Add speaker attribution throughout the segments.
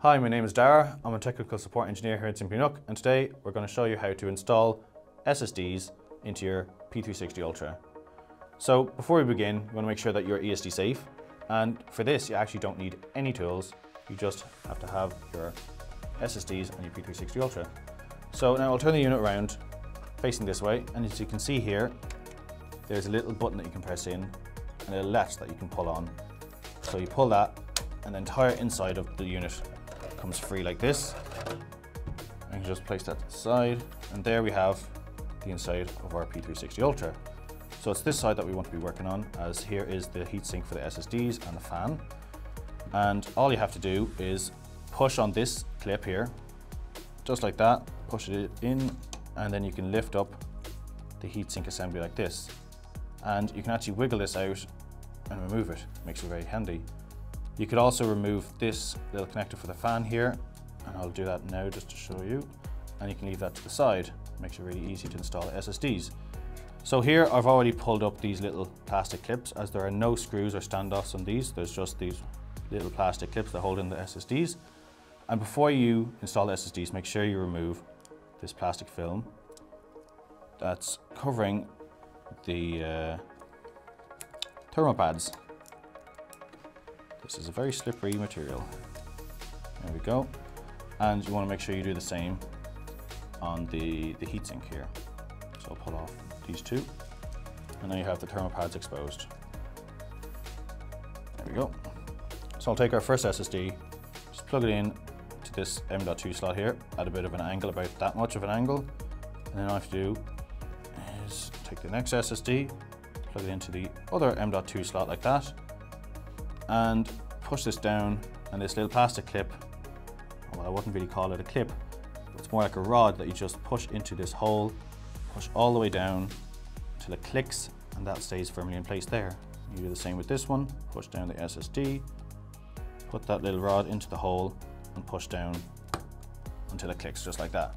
Speaker 1: Hi, my name is Darragh. I'm a technical support engineer here at Simply NUC, and today we're going to show you how to install SSDs into your P360 Ultra. So before we begin, you want to make sure that you're ESD safe, and for this you actually don't need any tools, you just have to have your SSDs on your P360 Ultra. So now I'll turn the unit around, facing this way, and as you can see here, there's a little button that you can press in, and a latch that you can pull on. So you pull that, and the entire inside of the unit comes free like this. And you just place that to the side, and there we have the inside of our P360 Ultra. So it's this side that we want to be working on, as here is the heatsink for the SSDs and the fan. And all you have to do is push on this clip here, just like that, push it in, and then you can lift up the heatsink assembly like this. And you can actually wiggle this out and remove it, makes it very handy. You could also remove this little connector for the fan here, and I'll do that now just to show you. And you can leave that to the side, makes it really easy to install SSDs. So here I've already pulled up these little plastic clips as there are no screws or standoffs on these, there's just these little plastic clips that hold in the SSDs. And before you install the SSDs, make sure you remove this plastic film that's covering the uh, thermal pads this is a very slippery material. There we go. And you want to make sure you do the same on the, the heatsink here. So I'll pull off these two. And then you have the thermal pads exposed. There we go. So I'll take our first SSD, just plug it in to this M.2 slot here at a bit of an angle, about that much of an angle. And then all I have to do is take the next SSD, plug it into the other M.2 slot like that, and push this down and this little plastic clip, well I wouldn't really call it a clip, it's more like a rod that you just push into this hole, push all the way down until it clicks and that stays firmly in place there. You do the same with this one, push down the SSD, put that little rod into the hole and push down until it clicks just like that.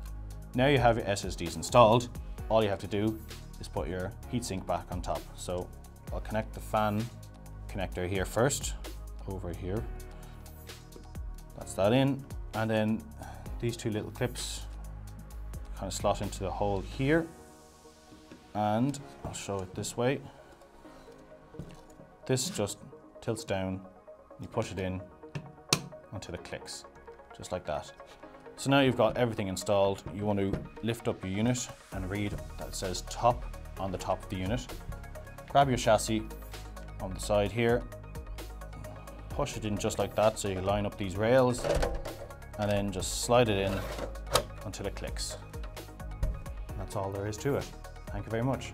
Speaker 1: Now you have your SSDs installed, all you have to do is put your heatsink back on top. So I'll connect the fan connector here first, over here. That's that in. And then these two little clips kind of slot into the hole here. And I'll show it this way. This just tilts down, you push it in until it clicks, just like that. So now you've got everything installed, you want to lift up your unit and read that says top on the top of the unit. Grab your chassis, on the side here. Push it in just like that so you line up these rails and then just slide it in until it clicks. that's all there is to it. Thank you very much.